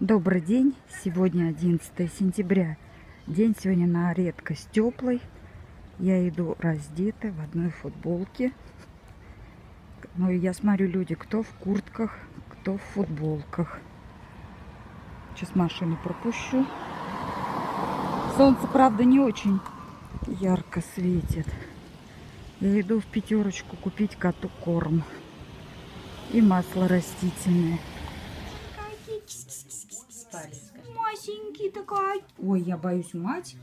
Добрый день. Сегодня 11 сентября. День сегодня на редкость теплый. Я иду раздетая в одной футболке. Ну и я смотрю люди, кто в куртках, кто в футболках. Сейчас машину пропущу. Солнце, правда, не очень ярко светит. Я иду в пятерочку купить коту корм и масло растительное. Масенький такая. Ой, я боюсь мать.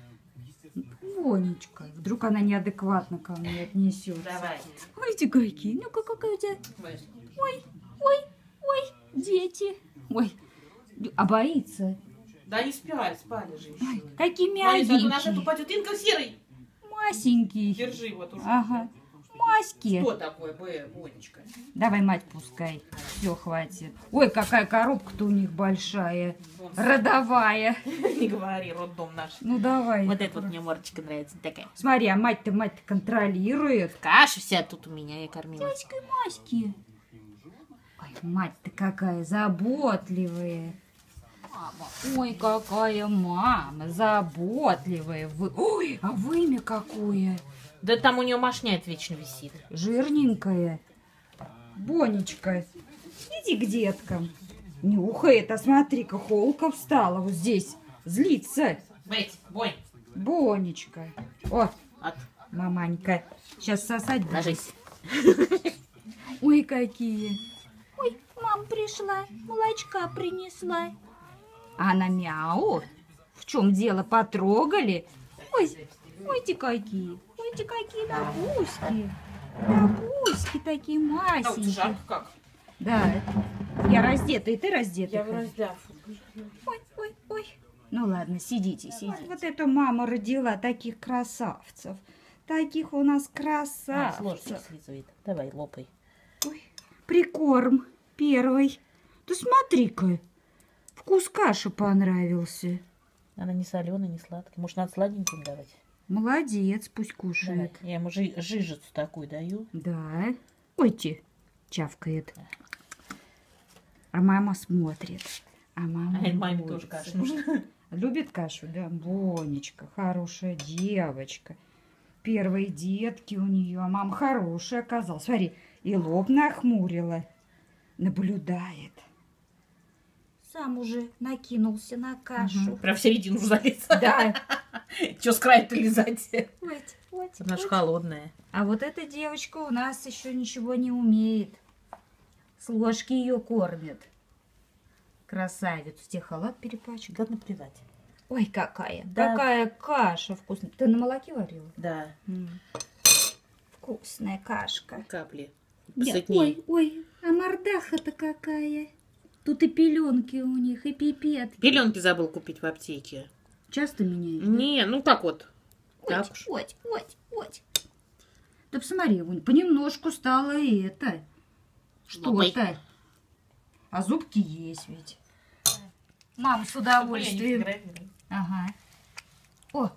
Вонечка. Вдруг она неадекватно ко мне отнесется. Давай. Ой, ты какие. Ну-ка, какая у тебя. Ой, ой, ой, дети. Ой, а боится. Да не спали, спали же еще. Ой, какие Смотри, зато наша мягенькие. тупотет. Инка серый. Масенький. Держи вот уже. Ага. Маски. Что такое, Б, Бонечка? Давай, мать, пускай. Все, хватит. Ой, какая коробка-то у них большая. Вон, Родовая. Не говори, роддом наш. Ну, давай. Вот эта вот мне мордочка нравится. Такая. Смотри, а мать-то, мать контролирует. Каша вся тут у меня, я кормила. Дядькой Маськи. Ой, мать-то какая заботливая. Мама, ой, какая мама, заботливая. Вы... Ой, а вымя какое. Да там у нее мошняет вечно висит. Жирненькая. Бонечка, иди к деткам. Нюхает, а смотри-ка, холка встала вот здесь. Злится. Беть, Бонь, Бонечка. О, от, маманька. Сейчас сосать будет. ложись. Ой, какие. Ой, мама пришла, молочка принесла. А она мяу. В чем дело, потрогали? Ой, ой, ты какие. Ты какие бабуськи. Бабуськи такие А, вот масенькие. жарко как. Да, я раздета, и ты раздета. Я в разделе. Ой, ой, ой. Ну ладно, сидите, сидите. Вот эта мама родила таких красавцев. Таких у нас А, с ложечки красавцев. слизывает. Давай, лопай. Ой, прикорм первый. Да смотри-ка, вкус каши понравился. Она не соленая, не сладкая. Может, надо сладеньким давать? Молодец, пусть кушает. Я ему жи- жижицу такую даю. Да. Ой, чавкает. А мама смотрит. А мама А маме тоже каша нужна. Любит кашу, да? Бонечка, хорошая девочка. Первые детки у нее, а мама хорошая оказалась. Смотри, и лоб нахмурила. Наблюдает. Сам уже накинулся на кашу. Прям в середину залез. Да. Че с края-то лизать? Она ж вот. холодная. А вот эта девочка у нас еще ничего не умеет. С ложки ее кормят. Красавицу. Тебе халат перепачкал. Да наплевать. Ой, какая. Да. Какая каша вкусная. Ты на молоке варила? Да, Вкусная кашка. капли. Нет, ой, ой, а мордаха-то какая. Тут и пеленки у них, и пипетки. Пеленки забыл купить в аптеке. Часто меняют? Не, ну так вот. Ой, Так уж. ой, ой, ой. Да посмотри, вон, понемножку стало и это. Что-то. А зубки есть ведь. Мам с удовольствием. Ага. О,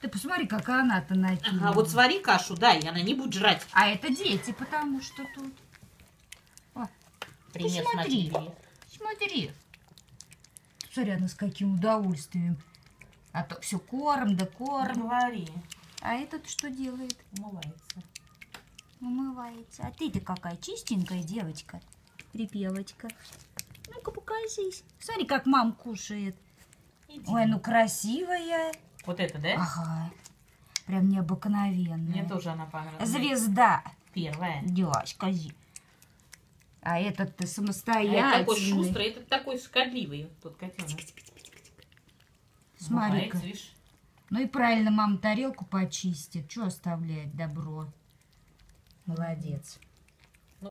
ты посмотри, какая она-то накинула. Ага, вот свари кашу, дай, она не будет жрать. А это дети, потому что тут. Пример смотри. смотри. Смотри. Смотри, она с каким удовольствием. А то все корм да корм. Говори. А этот что делает? Умывается. Умывается. А ты-то какая чистенькая девочка. Припевочка. Ну-ка, покажись. Смотри, как мам кушает. Иди. Ой, ну красивая. Вот это, да? Ага. Прям необыкновенная. Мне тоже она понравилась. Звезда. Первая. Зи. А этот-то А самостоятельный. это такой шустрый, этот такой скорбливый, тот котенок. Смотри-ка. Умывается, видишь? Ну и правильно, мама тарелку почистит. Что оставляет добро? Молодец.